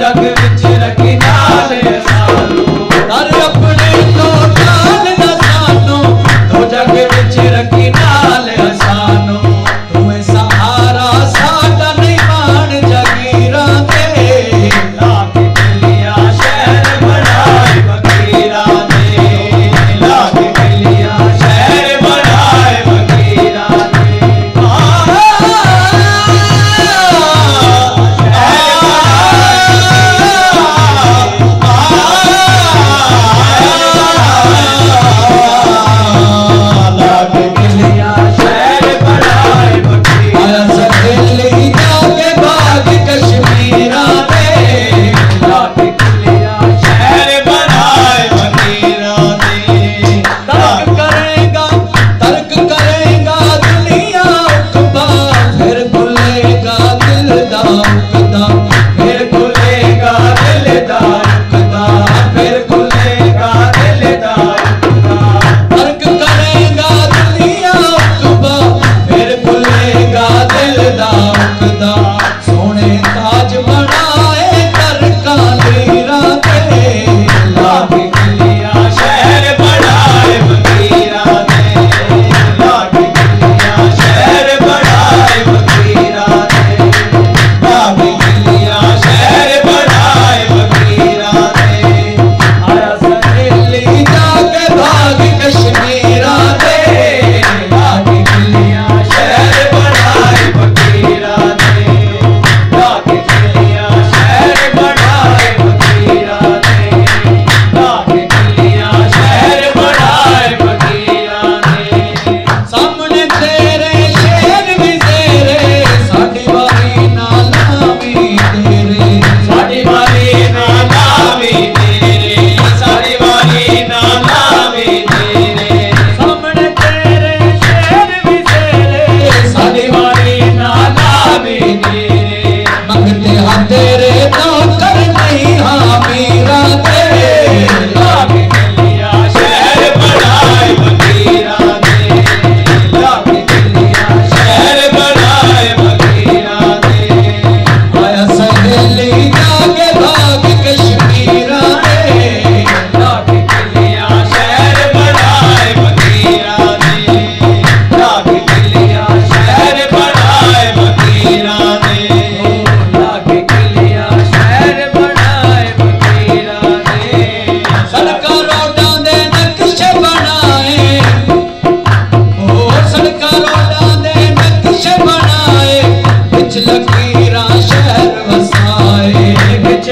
Jag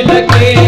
back, baby.